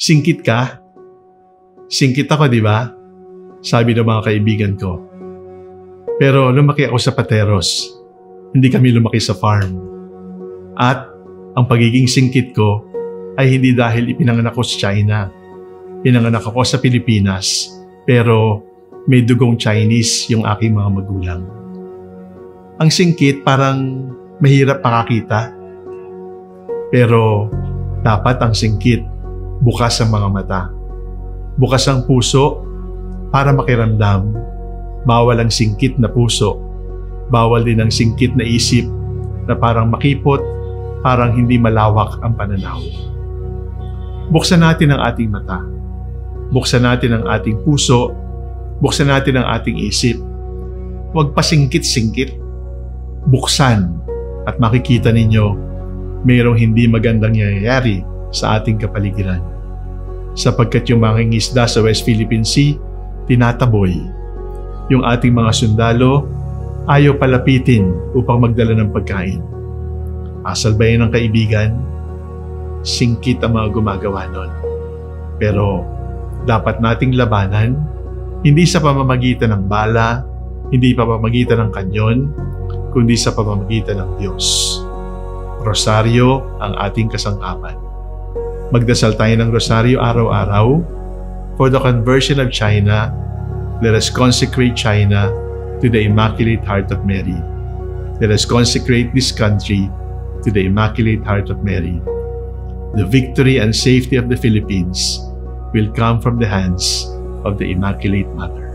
Singkit ka? Singkit ako, di ba? Sabi ng mga kaibigan ko. Pero lumaki ako sa Pateros. Hindi kami lumaki sa farm. At ang pagiging singkit ko ay hindi dahil ipinanganak ko sa China. Pinanganak ako sa Pilipinas. Pero may dugong Chinese yung aking mga magulang. Ang singkit parang mahirap makakita. Pero dapat ang singkit bukas ang mga mata. Bukas ang puso para makiramdam. Bawal ang singkit na puso. Bawal din ang singkit na isip na parang makipot, parang hindi malawak ang pananaw. Buksan natin ang ating mata. Buksan natin ang ating puso. Buksan natin ang ating isip. Huwag pa singkit-singkit. Buksan at makikita ninyo mayroong hindi magandang nangyayari sa ating kapaligiran. Sapagkat yung mga isda sa West Philippine Sea, tinataboy. Yung ating mga sundalo, ayaw palapitin upang magdala ng pagkain. Asal ba yan ng kaibigan? Singkit ang mga gumagawa nun. Pero dapat nating labanan, hindi sa pamamagitan ng bala, hindi pa pamamagitan ng kanyon, kundi sa pamamagitan ng Diyos. Rosaryo ang ating kasangkapan. Magdasal tayo ng rosaryo araw-araw. For the conversion of China, let us consecrate China to the Immaculate Heart of Mary. Let us consecrate this country to the Immaculate Heart of Mary. The victory and safety of the Philippines will come from the hands of the Immaculate Mother.